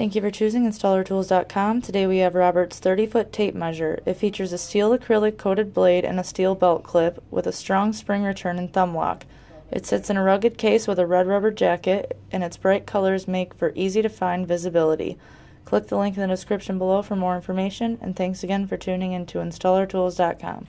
Thank you for choosing InstallerTools.com. Today we have Roberts 30 foot tape measure. It features a steel acrylic coated blade and a steel belt clip with a strong spring return and thumb lock. It sits in a rugged case with a red rubber jacket, and its bright colors make for easy to find visibility. Click the link in the description below for more information, and thanks again for tuning in to InstallerTools.com.